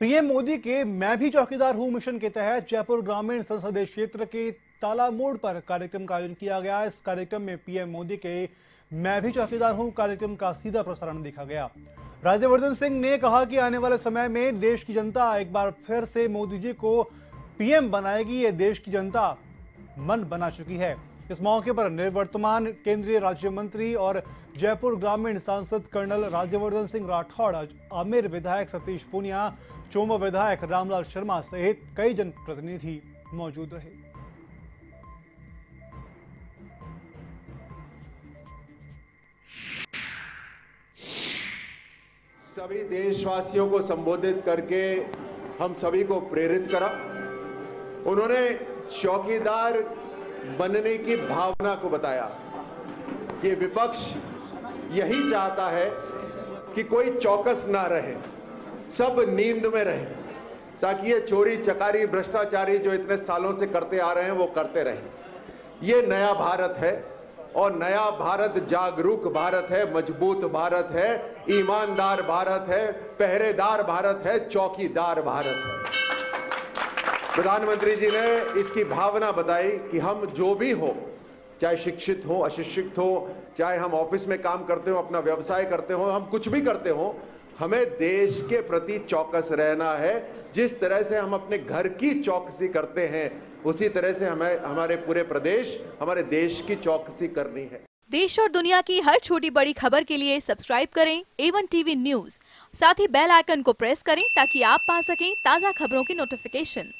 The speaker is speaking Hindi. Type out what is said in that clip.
पीएम मोदी के, मैं भी चौकीदार हूँ मिशन के तहत, जयपुर ग्रामीण संसदीय क्षेत्र के ताला मोड़ पर कार्यक्रम का आयोजन किया गया। इस कार्यक्रम में पीएम मोदी के, मैं भी चौकीदार हूँ, कार्यक्रम का सीधा प्रसारण देखा गया। राज्यवर्धन सिंह ने कहा कि आने वाले समय में देश की जनता एक बार फिर से मोदी जी को पीएम बनाएगी। ये देश की जनता मन बना चुकी है। इस मौके पर निवर्तमान केंद्रीय राज्य मंत्री और जयपुर ग्रामीण सांसद कर्नल राज्यवर्धन सिंह राठौड़, आमिर विधायक सतीश पूनिया, चोमा विधायक रामलाल शर्मा सहित कई जनप्रतिनिधि मौजूद रहे। सभी देशवासियों को संबोधित करके हम सभी को प्रेरित करा। उन्होंने चौकीदार बनने की भावना को बताया। कि विपक्ष यही चाहता है कि कोई चौकस ना रहे, सब नींद में रहे, ताकि ये चोरी चकारी भ्रष्टाचारी जो इतने सालों से करते आ रहे हैं, वो करते रहे। ये नया भारत है, और नया भारत जागरूक भारत है, मज़बूत भारत है, ईमानदार भारत है, पहरेदार भारत है, चौकीदार भारत है। प्रधानमंत्री जी ने इसकी भावना बताई कि हम जो भी हो, चाहे शिक्षित हो, अशिक्षित हो, चाहे हम ऑफ़िस में काम करते हो, अपना व्यवसाय करते हो, हम कुछ भी करते हो, हमें देश के प्रति चौकस रहना है। जिस तरह से हम अपने घर की चौकसी करते हैं, उसी तरह से हमें, हमारे पूरे प्रदेश, हमारे देश की चौकसी करनी है। देश और दुनिया की हर छोटी बड़ी खबर के लिए सब्सक्राइब करें एवन टीवी न्यूज़ साथ ही बेल आइकन को प्रेस करें ताकि आप पा सकें ताज़ा खबरों की नोटिफिकेशन